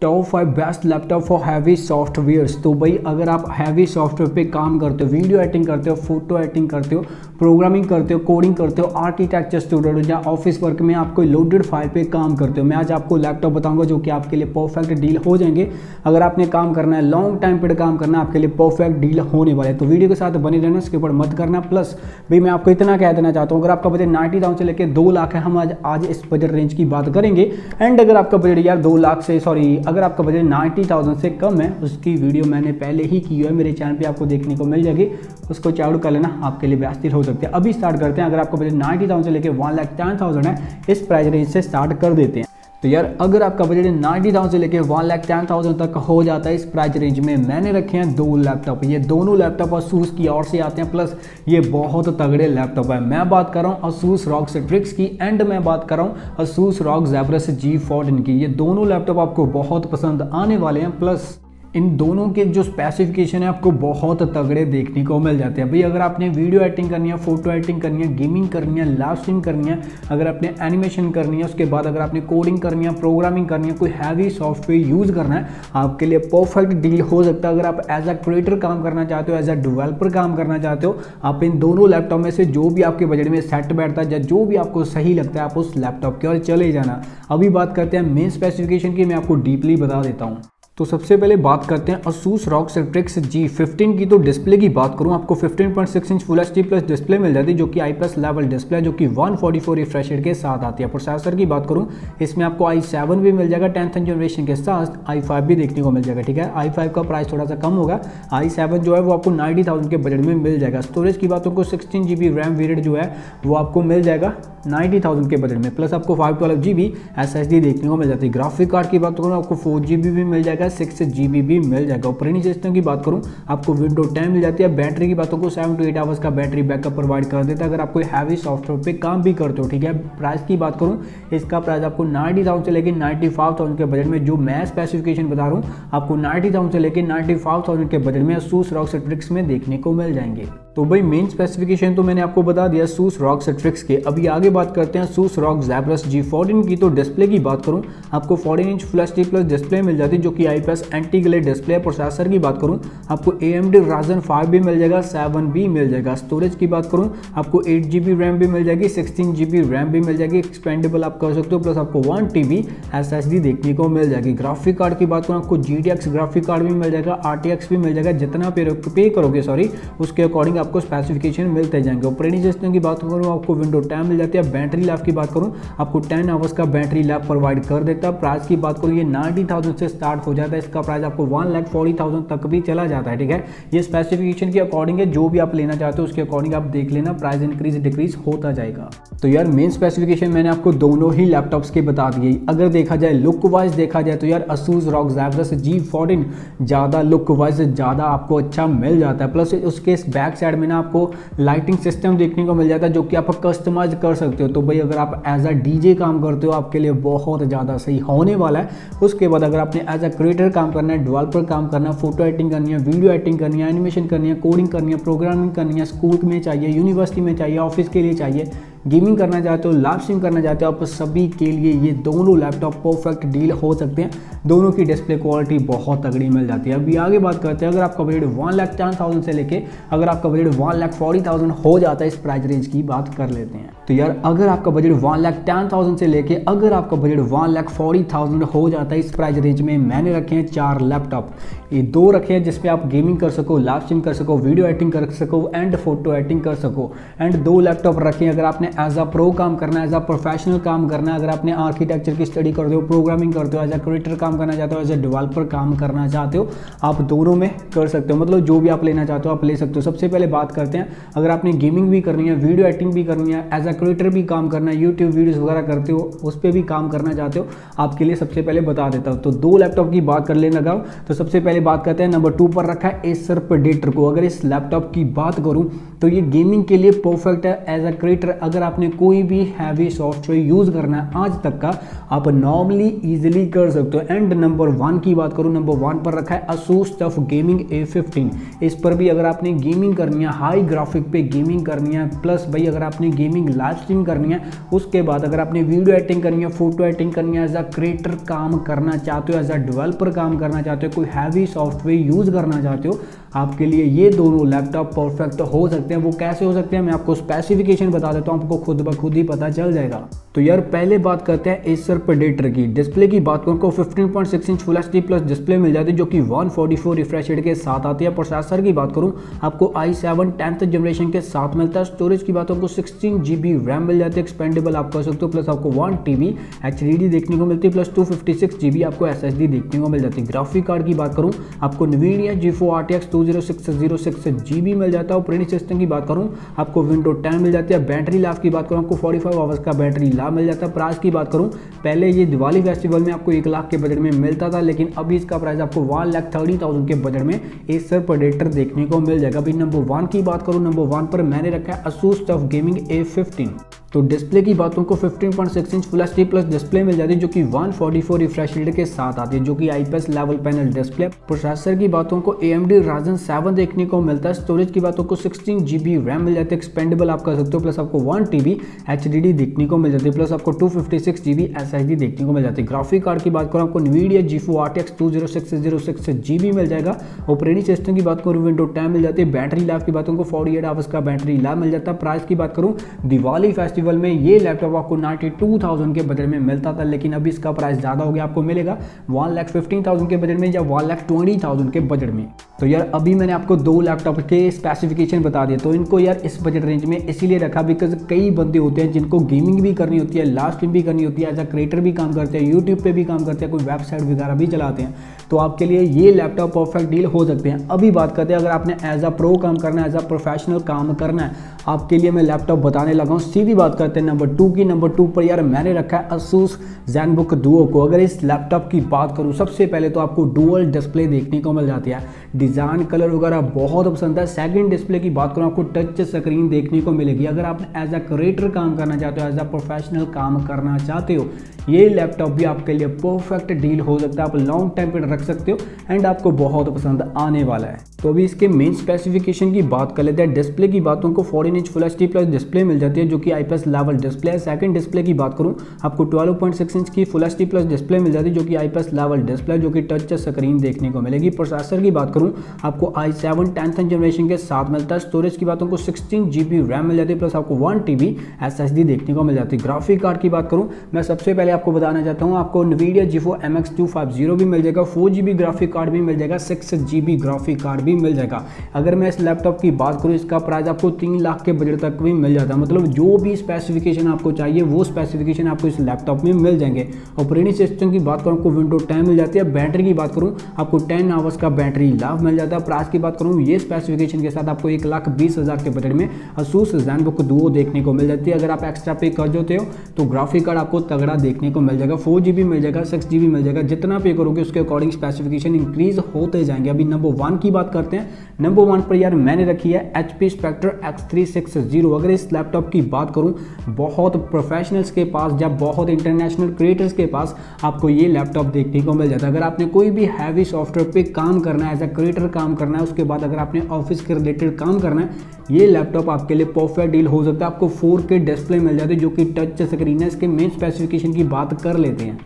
Top five best laptop for heavy softwares तो भाई, अगर आप हैवी सॉफ्टवेयर पे काम करते हो वीडियो एडिटिंग करते हो फ़ोटो एडिटिंग करते हो प्रोग्रामिंग करते हो, कोडिंग करते हो आर्किटेक्चर स्टूडेंट हो, या ऑफ़िस वर्क में आप कोई लोडेड फ़ाइल पे काम करते हो। मैं आज आपको लैपटॉप बताऊँगा जो कि आपके लिए परफेक्ट डील हो जाएँगे। अगर आपने काम करना है लॉन्ग टाइम पर काम करना है, आपके लिए परफेक्ट डील होने वाले तो वीडियो के साथ बने रहना उसके ऊपर मत करना। प्लस भाई मैं आपको इतना कह देना चाहता हूँ, अगर आपका बजट नाइन्टी थाउज़ेंड से लेकर दो लाख है, हम आज आज इस बजट रेंज की बात करेंगे। एंड अगर आपका बजट यार दो लाख से सॉरी अगर आपका बजट नाइन्टी थाउज़ेंड से कम है, उसकी वीडियो मैंने पहले ही की है, मेरे चैनल पर आपको देखने को मिल जाएगी। उसको चालू कर लेना, आपके लिए बेहतर हो सकते हैं। अभी स्टार्ट करते हैं। अगर आपका बजट नाइन्टी से लेकर वन लाख टेन थाउज़ेंड है, इस प्राइस रेंज से स्टार्ट कर देते हैं। तो यार, अगर आपका बजट नाइन्टी थाउज़ेंड से लेकर वन लाख टेन थाउज़ेंड तक हो जाता है, इस प्राइस रेंज में मैंने रखे हैं दो लैपटॉप ये दोनों लैपटॉप असूस की ओर से आते हैं। प्लस ये बहुत तगड़े लैपटॉप है। मैं बात कर रहा हूँ असूस रॉक ट्रिक्स की। एंड मैं बात कर रहा हूँ Asus ROG Zephyrus G fourteen की ये दोनों लैपटॉप आपको बहुत पसंद आने वाले हैं। प्लस इन दोनों के जो स्पेसिफिकेशन है, आपको बहुत तगड़े देखने को मिल जाते हैं। भाई, अगर आपने वीडियो एडिटिंग करनी है फ़ोटो एडिटिंग करनी है गेमिंग करनी है लाइव स्ट्रीम करनी है, अगर आपने एनिमेशन करनी है, उसके बाद अगर आपने कोडिंग करनी है प्रोग्रामिंग करनी है, कोई हैवी सॉफ्टवेयर यूज़ करना है, आपके लिए परफेक्ट डील हो सकता है। अगर आप एज अ क्रिएटर काम करना चाहते हो एज अ डिवेलपर काम करना चाहते हो, आप इन दोनों लैपटॉप में से जो भी आपके बजट में सेट बैठता है, या जो भी आपको सही लगता है, आप उस लैपटॉप की ओर चले जाना। अभी बात करते हैं मेन स्पेसिफिकेशन की, मैं आपको डीपली बता देता हूँ। तो सबसे पहले बात करते हैं Asus ROG Strix G fifteen की। तो डिस्प्ले की बात करूँ आपको 15.6 inch full H plus display मिल जाती है, जो कि आई प्लस लेवल डिस्प्ले है, जो कि 144 फोर्टी रिफ्रेश के साथ आती है। प्रोसेसर की बात करूँ, इसमें आपको आई सेवन भी मिल जाएगा टेंथ जनरेशन के साथ आई फाइव भी देखने को मिल जाएगा, ठीक है? आई फाइव का प्राइस थोड़ा सा कम होगा। आई सेवन जो है, वो आपको नाइन्टी थाउज़ेंड के बजट में मिल जाएगा। स्टोरेज की बात को sixteen G B RAM variant जो है, वो आपको मिल जाएगा नाइन्टी थाउज़ेंड के बजट में। प्लस आपको five twelve G B S S D देखने को मिल जाती है। ग्राफिक कार्ड की बात करूँ, आपको फोर जी बी भी मिल जाएगा। सिक्स जी भी मिल जाएगा। ऑपरेटिंग सिस्टम की बात करूँ, आपको विंडो टेन मिल जाती है। बैटरी की बातों को सेवन टू एट आवर्स का बैटरी बैकअप प्रोवाइड कर देता है। अगर आप कोई हैवी सॉफ्टवेयर पे काम भी करते हो, ठीक है? प्राइस की बात करूँ, इसका प्राइस आपको नाइन्टी थाउज़ेंड से लेकर नाइन्टी फाइव थाउज़ेंड के बजट में, जो मैं स्पेसिफिकेशन बता रहा हूँ, आपको नाइन्टी थाउज़ेंड से लेकर नाइन्टी फाइव थाउज़ेंड के बजट में सूस रॉक ट्रिक्स में देखने को मिल जाएँगे। तो भाई मेन स्पेसिफिकेशन तो मैंने आपको बता दिया सूस रॉक ट्रिक्स के। अभी आगे बात करते हैं सूस रॉक जैब्रस जी फोर्टीन की। तो डिस्प्ले की बात करूँ, आपको 14 inch flash T plus display मिल जाती है जो कि I plus anti glare display processor की बात करूँ, आपको A M D Ryzen five भी मिल जाएगा सेवन भी मिल जाएगा। स्टोरेज की बात करूँ, आपको एट जी बी रैम भी मिल जाएगी सिक्सटीन जी बी रैम भी मिल जाएगी। एक्सपेंडेबल आप कर सकते हो प्लस आपको one T B S S D देखने को मिल जाएगी। ग्राफिक कार्ड की बात करूँ, आपको G T X graphic card भी मिल जाएगा आर टी एक्स भी मिल जाएगा, जितना पे करोगे सॉरी उसके अकॉर्डिंग आपको स्पेसिफिकेशन मिलते जाएँगे। ऑपरेटिंग सिस्टम की बात करूँ, आपको विंडो टाइम मिल जाती है। बैटरी लाइफ की बात करूँ, आपको टेन आवर्स का बैटरी लाइफ प्रोवाइड कर देता है। प्राइस की बात करूँ, ये नाइनटी से स्टार्ट हो जाता है। इसका प्राइस आपको वन तक भी चला जाता है, ठीक है? ये स्पेसिफिकेशन के अकॉर्डिंग है। जो भी आप लेना चाहते हो, उसके अकॉर्डिंग आप देख लेना। प्राइस इंक्रीज डिक्रीज होता जाएगा। तो यार मेन स्पेसिफिकेशन मैंने आपको दोनों ही लैपटॉप्स के बता दिए। अगर देखा जाए लुक वाइज देखा जाए तो यार Asus ROG Zephyrus G fourteen ज़्यादा लुक वाइज ज़्यादा आपको अच्छा मिल जाता है। प्लस उसके बैक साइड में ना आपको लाइटिंग सिस्टम देखने को मिल जाता है जो कि आप कस्टमाइज कर सकते हो। तो भाई, अगर आप एज अ डीजे काम करते हो, आपके लिए बहुत ज़्यादा सही होने वाला है। उसके बाद अगर आपने एज अ क्रिएटर काम करना है डेवलपर काम करना है फ़ोटो एडिटिंग करनी है वीडियो एडिटिंग करनी है एनिमेशन करनी है कोडिंग करनी है प्रोग्रामिंग करनी है स्कूल में चाहिए यूनिवर्सिटी में चाहिए ऑफ़िस के लिए चाहिए गेमिंग करना चाहते हो लाइव स्ट्रीम करना चाहते हो, आप सभी के लिए ये दोनों लैपटॉप परफेक्ट डील हो सकते हैं। दोनों की डिस्प्ले क्वालिटी बहुत तगड़ी मिल जाती है। अभी आगे बात करते हैं, अगर आपका budget one lakh ten thousand से लेके, अगर आपका budget one lakh forty thousand हो जाता है इस प्राइस रेंज की बात कर लेते हैं। तो यार, अगर आपका budget one lakh ten thousand से लेके, अगर आपका budget one lakh forty thousand हो जाता है इस प्राइस रेंज में, मैंने रखे हैं चार लैपटॉप ये दो रखे हैं जिसपे आप गेमिंग कर सको लाइव स्ट्रीम कर सको वीडियो एडिटिंग कर सको एंड फ़ोटो एडिटिंग कर सको। एंड दो लैपटॉप रखे हैं, अगर आपने एज अ प्रो काम करना है एज अ प्रोफेशनल काम करना है, अगर आपने आर्किटेक्चर की स्टडी करते हो प्रोग्रामिंग करते हो एज अ क्रिएटर काम करना चाहते हो एज अ डेवलपर काम करना चाहते हो, आप दोनों में कर सकते हो। मतलब जो भी आप लेना चाहते हो, आप ले सकते हो। सबसे पहले बात करते हैं, अगर आपने गेमिंग भी करनी है वीडियो एडिटिंग भी करनी है एज अ क्रिएटर भी काम करना है यूट्यूब वीडियोज़ वगैरह करते हो, उस पर भी काम करना चाहते हो, आपके लिए सबसे पहले बता देता हूँ। तो दो लैपटॉप की बात कर लेना लगा तो सबसे पहले बात करते हैं नंबर टू पर रखा है एसर प्रेडेटर को। अगर इस लैपटॉप की बात करूँ तो ये गेमिंग के लिए परफेक्ट है एज अ क्रिएटर अगर आपने कोई भी हैवी सॉफ्टवेयर यूज़ करना है आज तक का, आप नॉर्मली इजीली कर सकते हो। एंड नंबर वन की बात करूँ नंबर वन पर रखा है Asus TUF gaming A fifteen इस पर भी अगर आपने गेमिंग करनी है हाई ग्राफिक पे गेमिंग करनी है प्लस भाई अगर आपने गेमिंग लाइव स्ट्रीम करनी है, उसके बाद अगर आपने वीडियो एडिटिंग करनी है फ़ोटो एडिटिंग करनी है एज अ क्रिएटर काम करना चाहते हो एज अ डेवलपर काम करना चाहते हो, कोई हैवी सॉफ्टवेयर यूज़ करना चाहते हो, आपके लिए ये दोनों लैपटॉप परफेक्ट हो सकते हैं, वो कैसे हो सकते हैं, मैं आपको स्पेसिफिकेशन बता देता हूँ, आपको खुद ब खुद ही पता चल जाएगा। तो यार, पहले बात करते हैं एसर प्रेडेटर की। डिस्प्ले की बात करूँ को 15.6 inch full H plus display मिल जाती है, जो कि 144 रिफ्रेश रेट के साथ आती है। प्रोसेसर की बात करूँ, आपको आई सेवन टेंथ जनरेशन के साथ मिलता है। स्टोरेज की बात को सिक्सटीन जी बी रैम मिल जाती है एक्सपेंडेबल आप कर सकते हो प्लस आपको one T B H D देखने को मिलती है plus two fifty six G B आपको एस एस डी देखने को मिल जाती है। ग्राफिक कार्ड की बात करूँ, आपको Nvidia GeForce R T X two zero six zero six G B मिल जाता है। ऑपरेटिंग सिस्टम की बात करूँ, आपको विंडो टेन मिल जाती है बैटरी लाइफ की बात करूँ, आपको फोर्टी फाइव का बैटरी लाभ मिल जाता है। प्राइस की बात करूँ, पहले ये दिवाली फेस्टिवल में आपको एक लाख के बजट में मिलता था, लेकिन अभी इसका प्राइस आपको वन लाख थर्टी थाउज़ेंड के बजट में एसर प्रोडेक्टर देखने को मिल जाएगा। अभी नंबर वन की बात करूँ नंबर वन पर मैंने रखा है Asus TUF gaming A fifteen तो डिस्प्ले की बातों को 15.6 inch full H plus display मिल जाती है जो कि 144 रिफ्रेश रेट के साथ आती है, जो कि IPS level panel display processor की बातों को A M D Ryzen seven देखने को मिलता है। स्टोरेज की बातों को 16 जीबी रैम मिल जाती है एक्सपेंडेबल आप कर सकते हो प्लस आपको one T B H D D देखने को मिल जाती है प्लस आपको two fifty six GB S H D देखने को मिल जाती है। ग्राफिक कार्ड की बात करूँ, आपको Nvidia GeForce R T X two zero six zero six GB मिल जाएगा। ऑपरेटिंग सिस्टम की बात करूँ विंडो टेन मिल जाती है। बैटरी लाइफ की बातों को फोर्टी एट आवर्स का बैटरी लाइफ मिल जाता है। प्राइस की बात करूँ, दिवाली फेस्टिवल में ये लैपटॉप लैपटॉप आपको नाइन्टी टू थाउज़ेंड के बजट में मिलता था, लेकिन अभी इसका प्राइस ज़्यादा हो गया, आपको मिलेगा वन लाख फिफ्टीन थाउज़ेंड के बजट में या वन लाख ट्वेंटी थाउज़ेंड के बजट में। तो यार, अभी मैंने आपको दो लैपटॉप के स्पेसिफिकेशन बता दिए तो इनको यार इस बजट रेंज में इसीलिए रखा बिकॉज़ कई बंदे होते हैं जिनको गेमिंग भी करनी होती है लास्ट स्ट्रीम भी करनी होती है एज अ क्रिएटर भी काम करते हैं यूट्यूब पे भी काम करते हैं, कोई वेबसाइट वगैरह भी चलाते हैं तो आपके लिए ये लैपटॉप परफेक्ट डील हो सकते हैं। अभी बात करते हैं, अगर आपने एज अ प्रो काम करना है एज अ प्रोफेशनल काम करना है, आपके लिए मैं लैपटॉप बताने लगा हूँ। सीधी बात करते हैं नंबर टू की नंबर टू पर यार मैंने रखा है असूस जैनबुक दुओ को। अगर इस लैपटॉप की बात करूँ, सबसे पहले तो आपको डुअल डिस्प्ले देखने को मिल जाती है। डिज़ाइन कलर वगैरह बहुत पसंद है। सेकंड डिस्प्ले की बात करूँ, आपको टच स्क्रीन देखने को मिलेगी। अगर आप एज अ क्रिएटर काम करना चाहते हो एज अ प्रोफेशनल काम करना चाहते हो, ये लैपटॉप भी आपके लिए परफेक्ट डील हो सकता है। आप लॉन्ग टाइम पर रख सकते हो एंड आपको बहुत पसंद आने वाला है। तो अभी इसके मेन स्पेसिफिकेशन की बात कर लेते हैं। डिस्प्ले की बातों को fourteen inch full H plus display मिल जाती है, जो कि आईपीएस लेवल डिस्प्ले है। सेकंड डिस्प्ले की बात करूँ, आपको 12.6 इंच की फुल एच प्लस डिस्प्ले मिल जाती है, जो कि आईपीएस लेवल डिस्प्ले जो कि टच स्क्रीन देखने को मिलेगी। प्रोसेसर की बात करूँ, आपको आई सेवन टेंथ जनरेशन के साथ मिलता है। स्टोरेज की बातों को सिक्सटीन जी रैम मिल जाती है प्लस आपको वन टी बी देखने को मिल जाती है। ग्राफिक कार्ड की बात करूँ, मैं सबसे पहले आपको बताना चाहता हूँ, आपको नवीडिया जी फोर एम भी मिल जाएगा। फोर ग्राफिक कार्ड भी मिल जाएगा। सिक्स ग्राफिक कार्ड भी मिल जाएगा। अगर मैं इस लैपटॉप की बात करूँ, इसका प्राइस आपको तीन लाख के बजट तक भी मिल जाता है। मतलब जो भी स्पेसिफिकेशन आपको चाहिए, वो स्पेसिफिकेशन आपको इस लैपटॉप में मिल जाएँगे। ऑपरेटिंग सिस्टम की बात करूँ, आपको विंडो टेन मिल जाती है। बैटरी की बात करूँ, आपको टेन आवर्स का बैटरी लाभ मिल जाता है। प्राइस की बात करूँ, ये स्पेसिफिकेशन के साथ आपको एक लाख बीस हज़ार के बजट में असूस जैन बुक दो देखने को मिल जाती है। अगर आप एक्स्ट्रा पे कर देते हो तो ग्राफिक कार्ड आपको तगड़ा देखने को मिल जाएगा। फोर जी मिल जाएगा सिक्स जी मिल जाएगा। जितना पे करोगे, उसके अकॉर्डिंग स्पेसिफिकेशन इंक्रीज होते जाएँगे। अभी नंबर वन की बात करते हैं। नंबर वन पर यार मैंने रखी है H P Spectre X three six zero अगर इस लैपटॉप की बात करूँ, बहुत प्रोफेशनल्स के पास या बहुत इंटरनेशनल क्रिएटर्स के पास आपको ये लैपटॉप देखने को मिल जाता है। अगर आपने कोई भी हैवी सॉफ्टवेयर पे काम करना है एज अ क्रिएटर काम करना है, उसके बाद अगर आपने ऑफ़िस के रिलेटेड काम करना है, ये लैपटॉप आपके लिए परफेक्ट डील हो सकता है। आपको फोर डिस्प्ले मिल जाती है, जो कि टच स्क्रीन है। इसके मेन स्पेसिफिकेशन की बात कर लेते हैं।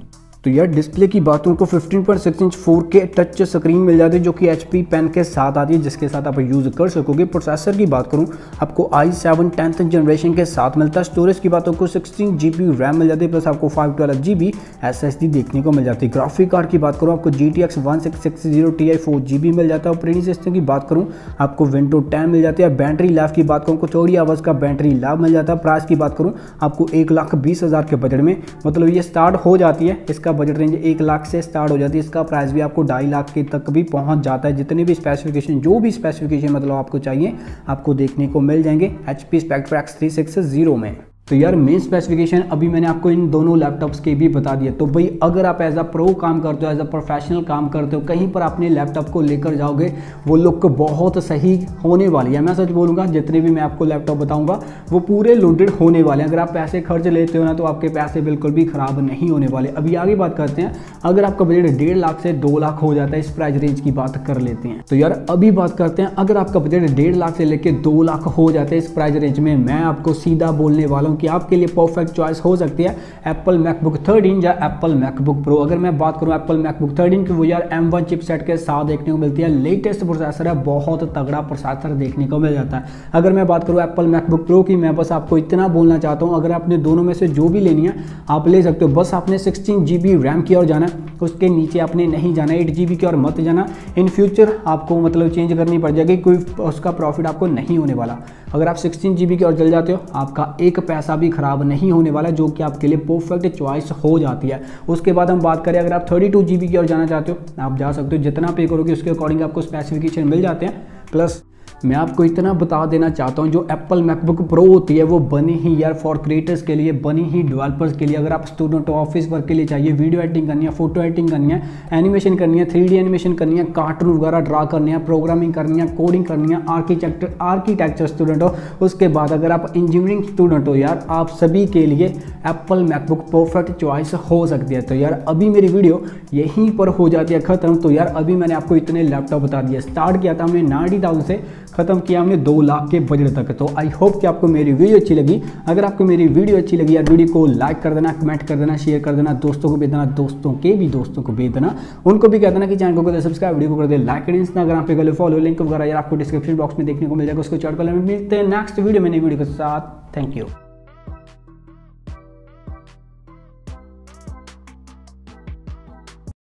तो यार डिस्प्ले की बातों को 15.6 inch four K touch screen मिल जाती है, जो कि एच पी पेन के साथ आती है, जिसके साथ आप यूज़ कर सकोगे। प्रोसेसर की बात करूँ, आपको आई सेवन टेंथ जनरेशन के साथ मिलता है। स्टोरेज की बातों को सिक्सटीन जी बी रैम मिल जाती है प्लस आपको five twelve G B S S D देखने को मिल जाती है। ग्राफिक कार्ड की बात करूँ, आपको G T X one six six zero T I four G B मिल जाता है। ऑपरेटिंग सिस्टम की बात करूँ, आपको विंडो टेन मिल जाती है। बैटरी लाइफ की बात करूँ चौड़ी आवर्स का बैटरी लाभ मिल जाता है। प्राइस की बात करूँ, आपको एक लाख बीस हज़ार के बजट में मतलब ये स्टार्ट हो जाती है। इसका बजट रेंज एक लाख से स्टार्ट हो जाती है। इसका प्राइस भी आपको ढाई लाख के तक भी पहुँच जाता है। जितने भी स्पेसिफिकेशन जो भी स्पेसिफिकेशन मतलब आपको चाहिए, आपको देखने को मिल जाएँगे। H P Spectre X three six zero में। तो यार मेन स्पेसिफिकेशन अभी मैंने आपको इन दोनों लैपटॉप्स के भी बता दिया। तो भाई, अगर आप एज अ प्रो काम करते हो एज अ प्रोफेशनल काम करते हो, कहीं पर अपने लैपटॉप को लेकर जाओगे, वो लुक बहुत सही होने वाली है। मैं सच बोलूँगा, जितने भी मैं आपको लैपटॉप बताऊँगा, वो पूरे लोडेड होने वाले हैं। अगर आप पैसे खर्च लेते हो ना तो आपके पैसे बिल्कुल भी ख़राब नहीं होने वाले। अभी आगे बात करते हैं। अगर आपका बजट डेढ़ लाख से दो लाख हो जाता है, इस प्राइस रेंज की बात कर लेते हैं। तो यार, अभी बात करते हैं। अगर आपका बजट डेढ़ लाख से लेकर दो लाख हो जाता है, इस प्राइस रेंज में, मैं आपको सीधा बोलने वाला हूँ कि आपके लिए परफेक्ट चॉइस हो सकती है एप्पल मैकबुक थर्टीन या एप्पल मैकबुक प्रो अगर मैं बात करूँ एप्पल मैकबुक थर्टीन की, वो यार एम वन के साथ देखने को मिलती है। लेटेस्ट प्रोसेसर है, बहुत तगड़ा प्रोसेसर देखने को मिल जाता है। अगर मैं बात करूँ एप्पल मैकबुक प्रो की, मैं बस आपको इतना बोलना चाहता हूँ, अगर आपने दोनों में से जो भी लेनी है, आप ले सकते हो। बस आपने सिक्सटीन जी रैम की और जाना है। उसके नीचे आपने नहीं जाना एट जी की और मत जाना। इन फ्यूचर आपको मतलब चेंज करनी पड़ जाएगी कोई उसका प्रॉफिट आपको नहीं होने वाला। अगर आप सिक्सटीन जी की ओर चल जाते हो, आपका एक पैसा भी खराब नहीं होने वाला, जो कि आपके लिए परफेक्ट चॉइस हो जाती है। उसके बाद हम बात करें, अगर आप थर्टी टू की ओर जाना चाहते हो, आप जा सकते हो, जितना पे करोगे उसके अकॉर्डिंग आपको स्पेसिफिकेशन मिल जाते हैं। प्लस मैं आपको इतना बता देना चाहता हूँ, जो एप्पल मैकबुक प्रो होती है, वो बनी ही यार फॉर क्रिएटर्स के लिए, बनी ही डेवलपर्स के लिए। अगर आप स्टूडेंट हो ऑफ़िस वर्क के लिए चाहिए वीडियो एडिटिंग करनी है फ़ोटो एडिटिंग करनी है एनिमेशन करनी है थ्री एनिमेशन करनी है कार्टून वगैरह ड्रा करनी है प्रोग्रामिंग करनी है कोडिंग करनी है आर्किटेक्टर आर्किटेक्चर स्टूडेंट हो। उसके बाद अगर आप इंजीनियरिंग स्टूडेंट हो यार, आप सभी के लिए एप्पल मैकबुक परफेक्ट चॉइस हो सकती है। तो यार, अभी मेरी वीडियो यहीं पर हो जाती है खत्म। तो यार, अभी मैंने आपको इतने लैपटॉप बता दिया स्टार्ट किया था हमने नाइन्टी से खत्म किया हमने दो लाख के बजट तक। तो आई होप कि आपको मेरी वीडियो अच्छी लगी। अगर आपको मेरी वीडियो अच्छी लगी यार, वीडियो को लाइक कर देना कमेंट कर देना शेयर कर देना, दोस्तों को भेज देना दोस्तों के भी दोस्तों को भेज देना उनको भी कह देना कि चैनल को कर सब्सक्राइब वीडियो को कर दे लाइक एंड इंस्टाग्राम पे गले फॉलो लिंक वगैरह यार आपको डिस्क्रिप्शन बॉक्स में देखने को मिल जाएगा, उसको चैट कर मिलते हैं नेक्स्ट वीडियो में नई वीडियो के साथ। Thank you